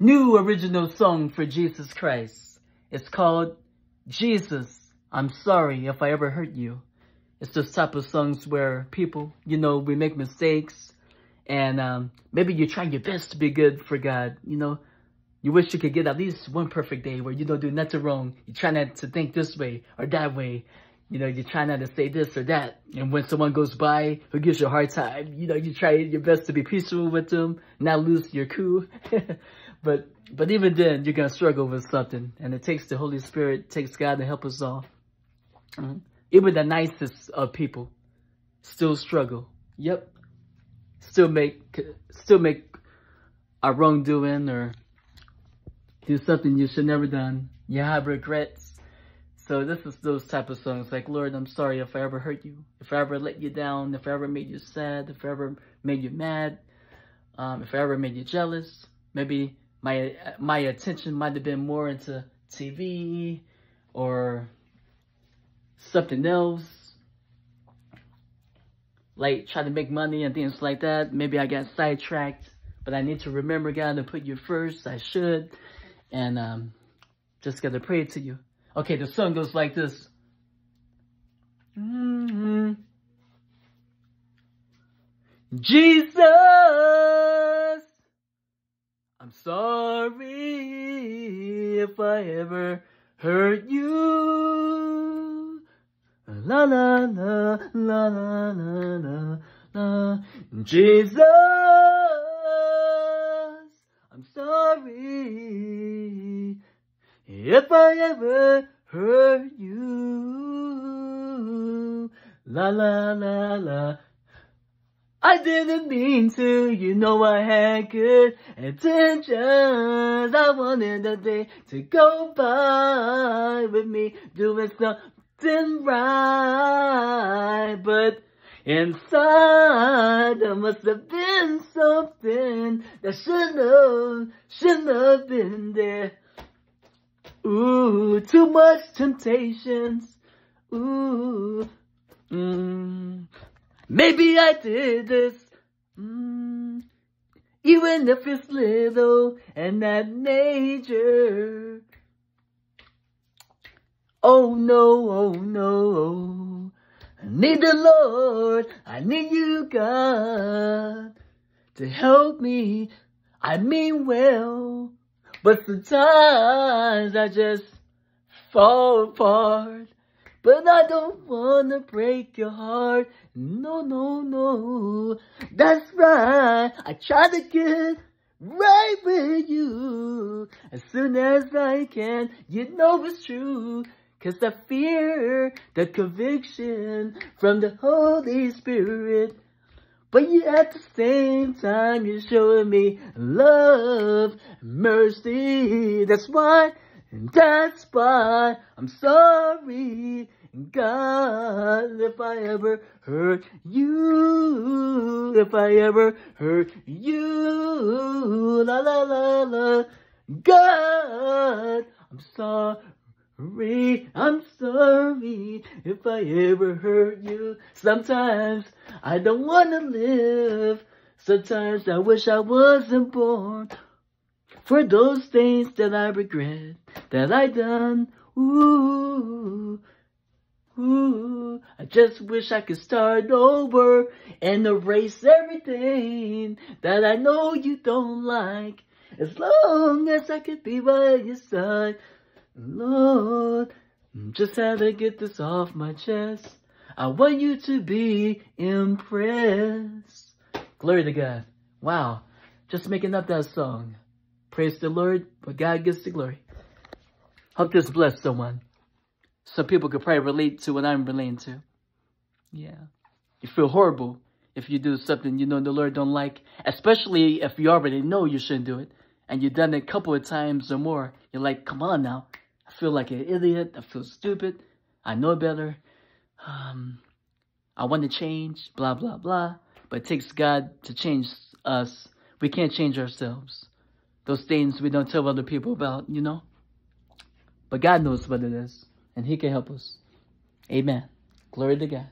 new original song for Jesus Christ. It's called Jesus, I'm Sorry If I Ever Hurt You. It's those type of songs where people, you know, we make mistakes and um, maybe you're trying your best to be good for God, you know. You wish you could get at least one perfect day where you don't do nothing wrong. You try not to think this way or that way. You know, you try not to say this or that. And when someone goes by who gives you a hard time, you know, you try your best to be peaceful with them, not lose your cool. but but even then, you're going to struggle with something. And it takes the Holy Spirit, takes God to help us all. Mm -hmm. Even the nicest of people still struggle. Yep. Still make, still make a wrongdoing or do something you should never done. You have regrets. So this is those type of songs like, Lord, I'm sorry if I ever hurt you, if I ever let you down, if I ever made you sad, if I ever made you mad, um, if I ever made you jealous. Maybe my my attention might have been more into TV or something else, like trying to make money and things like that. Maybe I got sidetracked, but I need to remember God and put you first. I should and um, just gotta pray to you. Okay, the song goes like this. Mm -hmm. Jesus, I'm sorry if I ever hurt you. La la la la la la la la. Jesus, I'm sorry if I ever hurt you. La la la la. I didn't mean to, you know I had good intentions. I wanted the day to go by with me doing something right, but Inside, there must have been something that shouldn't have, shouldn't have been there. Ooh, too much temptations. Ooh, mm, maybe I did this. Mm, even if it's little and that major. Oh no, oh no. I need the Lord, I need you, God, to help me. I mean well, but sometimes I just fall apart. But I don't wanna break your heart. No, no, no. That's right. I try to get right with you as soon as I can. You know it's true. Cause I fear the conviction from the Holy Spirit. But yet at the same time, you're showing me love, mercy. That's why, that's why I'm sorry, God, if I ever hurt you, if I ever hurt you, la la la la, God, I'm sorry, I'm sorry if I ever hurt you. Sometimes I don't want to live. Sometimes I wish I wasn't born. For those things that I regret, that I done. Ooh, ooh. I just wish I could start over and erase everything that I know you don't like. As long as I could be by your side. Lord, just had to get this off my chest. I want you to be impressed. Glory to God. Wow. Just making up that song. Praise the Lord, but God gets the glory. Hope this bless someone. Some people could probably relate to what I'm relating to. Yeah. You feel horrible if you do something you know the Lord don't like, especially if you already know you shouldn't do it, and you've done it a couple of times or more. You're like, come on now. I feel like an idiot. I feel stupid. I know better. Um, I want to change, blah, blah, blah. But it takes God to change us. We can't change ourselves. Those things we don't tell other people about, you know. But God knows what it is. And he can help us. Amen. Glory to God.